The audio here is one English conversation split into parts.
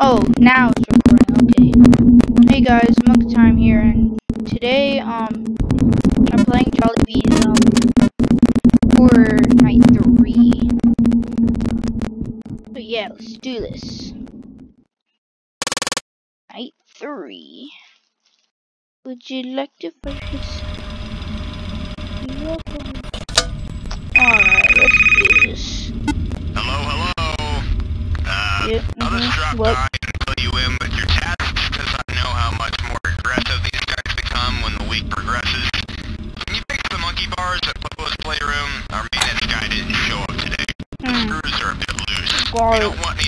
Oh, now it's recording. Okay. Hey guys, Monkey Time here, and today um I'm playing Jollibee's um Horror Night Three. But yeah, let's do this. Night Three. Would you like to focus? Alright, let's do this. Hello. Uh, I'll just mhm, drop what? by and fill you in with your tasks because I know how much more aggressive these guys become when the week progresses. Can you fix the monkey bars at Popo's Playroom? Our maintenance guy didn't show up today. The Hmm. screws are a bit loose. Got We don't want any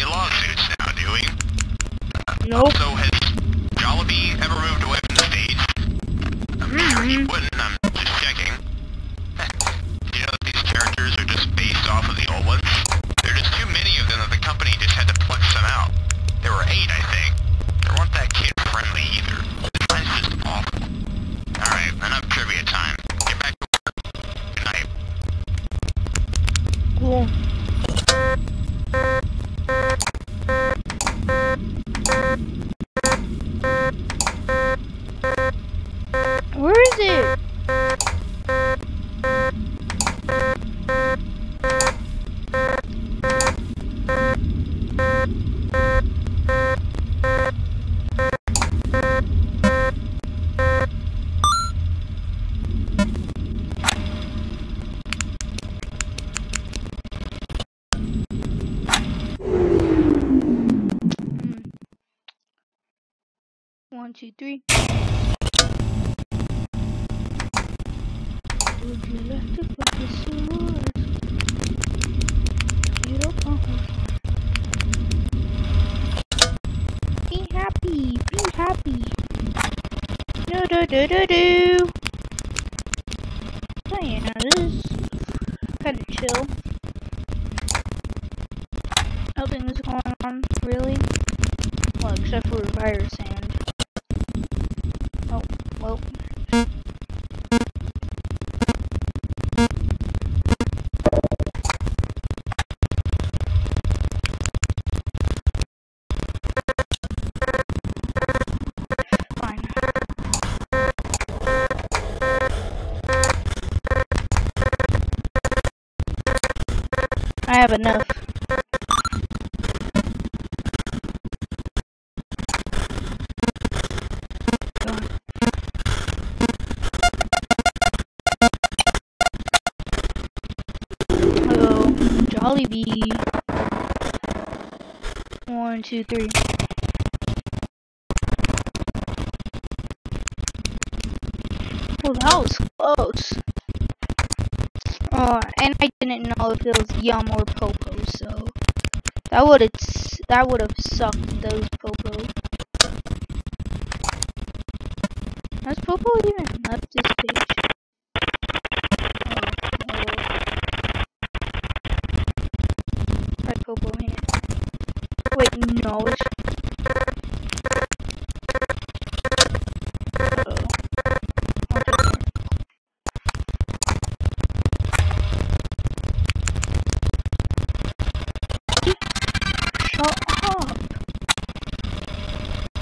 One, two, three. Would you like to put the sword? You don't want Be happy, be happy. Do do do do do. Have enough. Hello, Jollibee. One, two, three. Oh, that was close. Oh, and I didn't know if it was Yum or Popo, so that would have that would have sucked those Popo. Has Popo even left this page? Oh. Right, Popo. Wait, no, it's.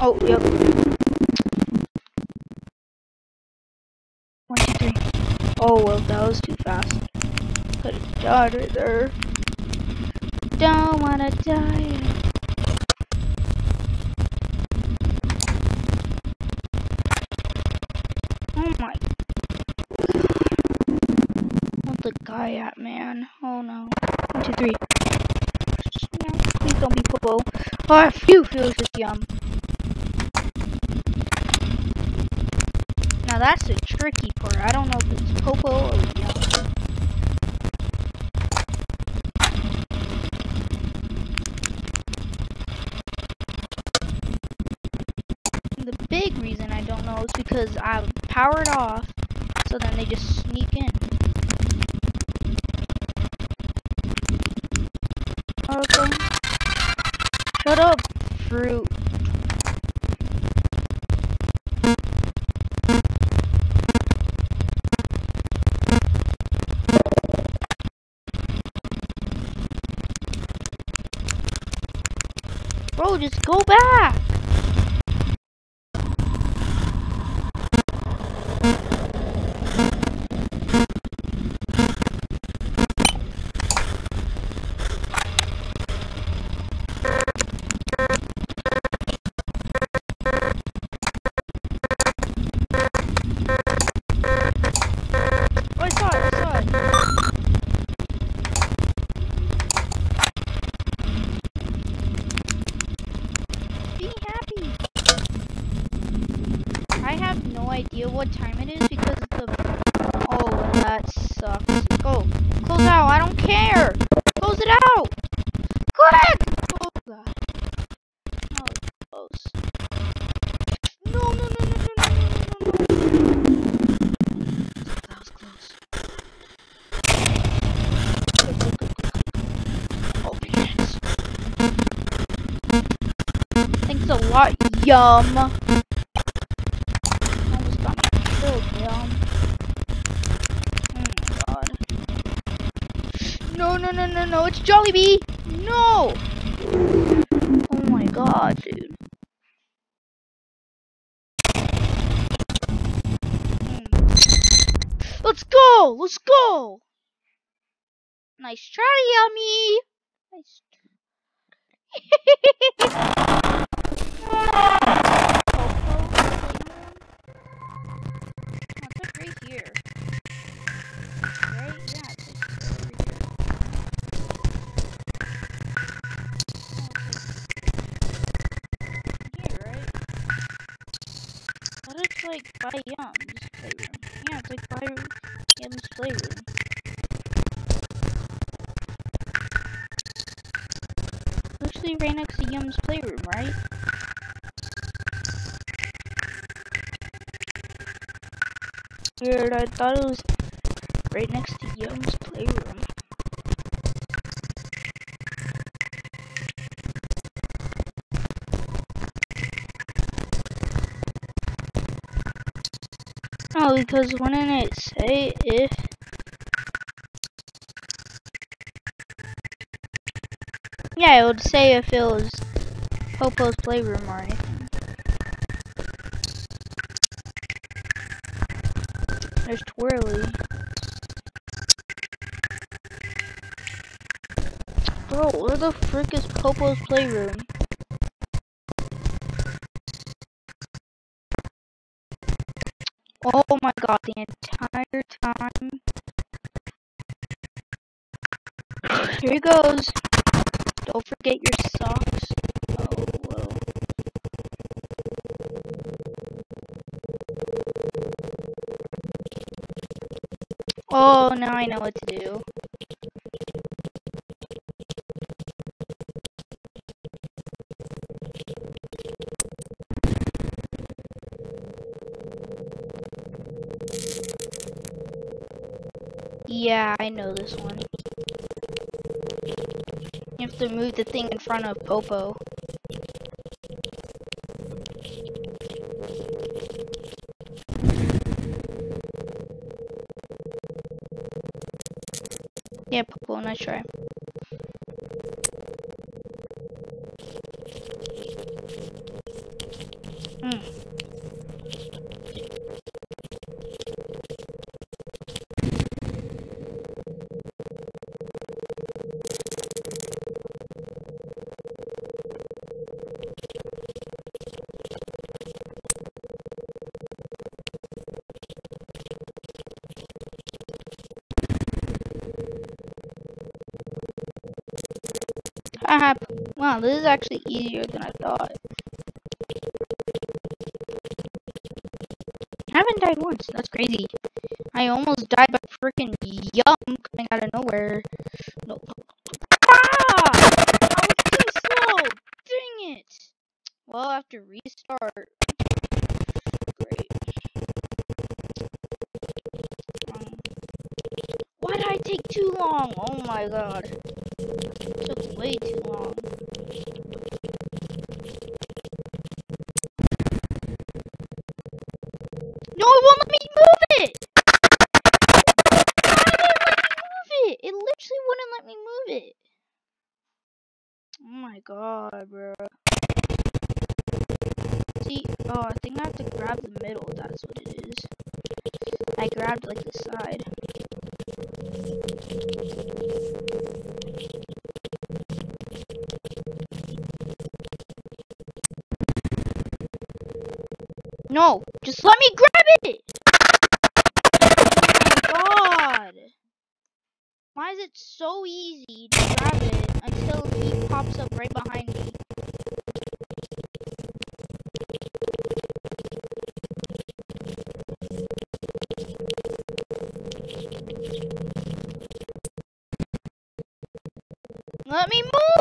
Oh, yep. One, two, three. Oh, well, that was too fast. Could have died right there. Don't wanna die. Oh my. What's the guy at, man? Oh no. One, two, three. No, please don't be Popo. Oh, phew, feels just yum. Now that's the tricky part. I don't know if it's Popo or yum. The big reason I don't know is because I powered off, so then they just sneak in. Bro, just go back. Idea what time it is because of the... Oh, that sucks. Go. Close out. I don't care. Close it out. Quick! Oh, God. Oh, close. No, no, no, no, no, no, no, no, That was close. Oh, Thanks a lot, yum. No, no, no, no, it's Jollibee! No! Oh my god, dude. Let's go! Let's go! Nice try, Yummy! Nice like by Yum's playroom. Yeah, it's like by Yum's playroom. Literally right next to Yum's playroom, right? Weird, I thought it was right next to Yum's playroom. Oh, because wouldn't it say if Yeah, it would say if it was Popo's playroom or anything. There's Twirlie. Bro, where the frick is Popo's playroom? Oh my god, the entire time. Here he goes. Don't forget your socks. Oh. Oh, now I know what to do. Yeah, I know this one. You have to move the thing in front of Popo. Yeah, Popo, nice try. Ah, wow, this is actually easier than I thought. I haven't died once. That's crazy. I almost died by freaking Yum coming out of nowhere. No, it won't let me move it! Why won't let me move it? It literally wouldn't let me move it. Oh my god, bro. See, oh, I think I have to grab the middle. That's what it is. I grabbed like the side. No, just let me grab Why is it so easy to grab it until he pops up right behind me? Let me move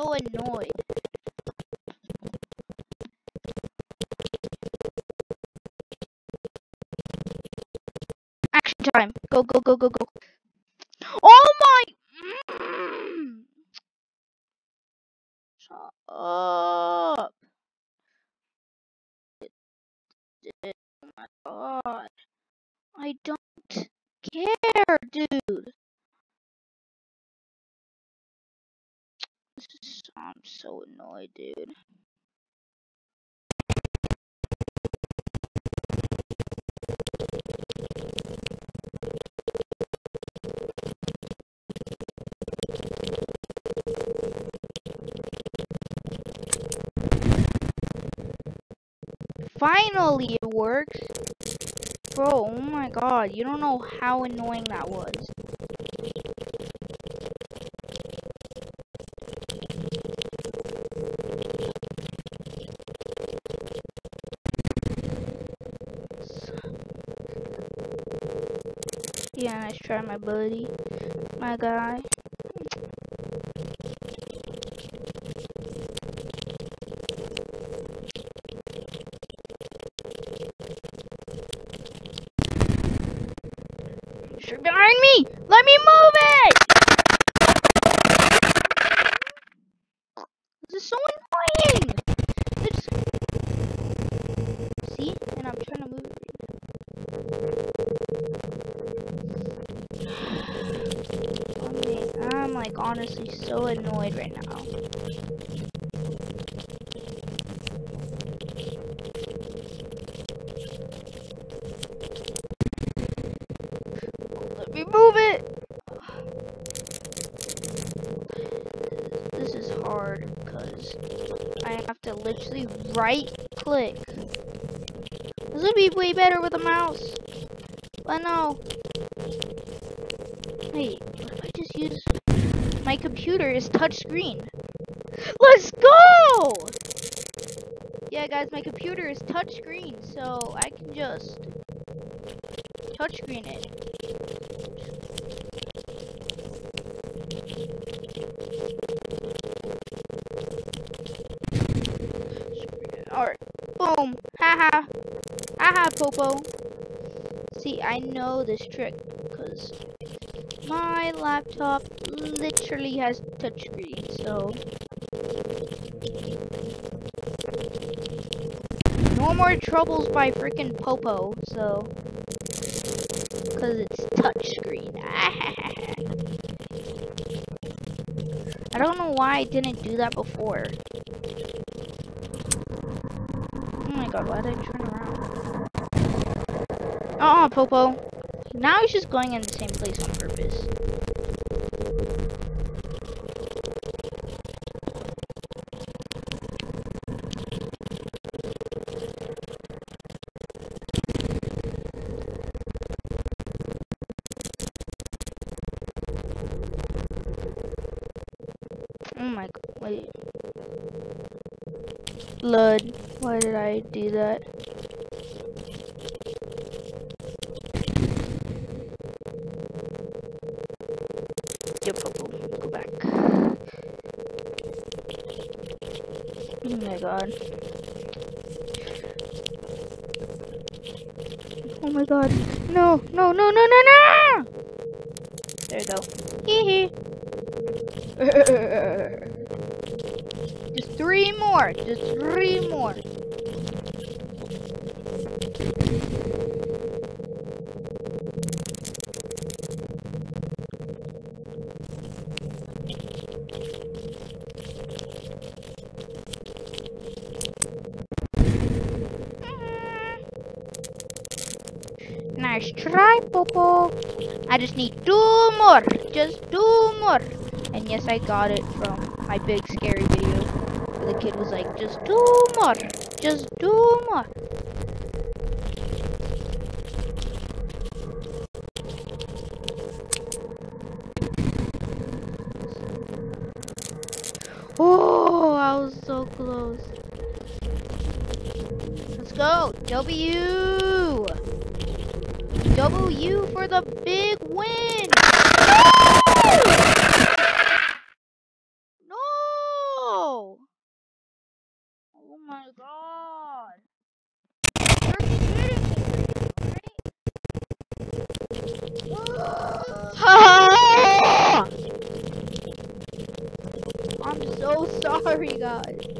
so annoyed. Action time. Go go go go go. Oh my mm. Shut up. Oh my god. I don't care, dude. This is, I'm so annoyed, dude. Finally, it works. Bro, oh my god, you don't know how annoying that was. Yeah, nice try, my buddy. My guy. Straight behind me! Let me move it! This is so annoying! It's... See? And I'm trying to move it. Okay, I'm like honestly so annoyed right now. Let me move it! This is hard because I have to literally right click. This would be way better with a mouse. But no. Wait, what if I just use my computer is touchscreen? Let's go! Yeah, guys, my computer is touchscreen, so I can just touchscreen it. Alright, boom, haha, haha, Popo. See, I know this trick because my laptop literally has touchscreen, so no more troubles by freaking Popo. So, because it's touchscreen. I don't know why I didn't do that before. Oh my god, why did I turn around? Uh oh, Popo. Now he's just going in the same place on purpose. Oh my god, wait. Lud, why did I do that? Yep, Popo, go back. Oh my god. Oh my god. No, no, no, no, no, no! There you go. Hee hee. Just three more. Just three more. Nice try, Popo. I just need two more. Just two more. And yes, I got it from my big scary video. The kid was like, just two more. Just two more. Oh, I was so close. Let's go. W. W for the big win. No. Oh my god. I'm so sorry, guys.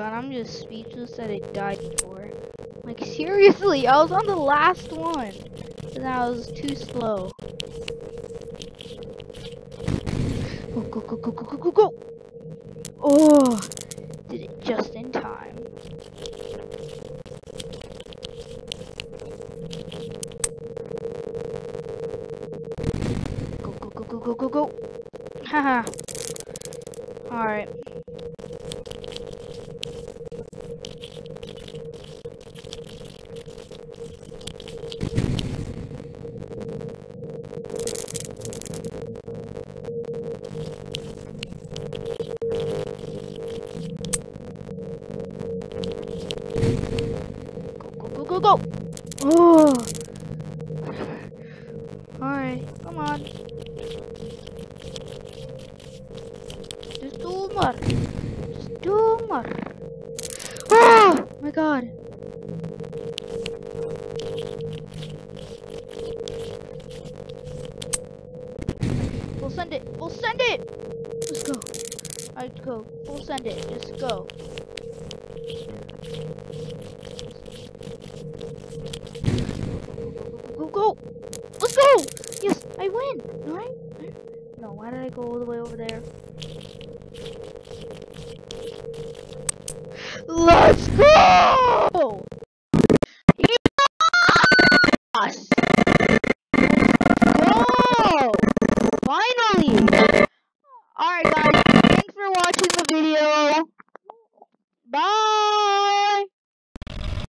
I'm just speechless that it died before. Like seriously, I was on the last one. And I was too slow. Go go go go go go go go! Oh did it just in time. Go go go go go go go! Haha. Alright. It. Let's go. Alright, go. We'll send it. Just go. Go, go. Let's go. Yes, I win. Right? No, why did I go all the way over there? Let's go!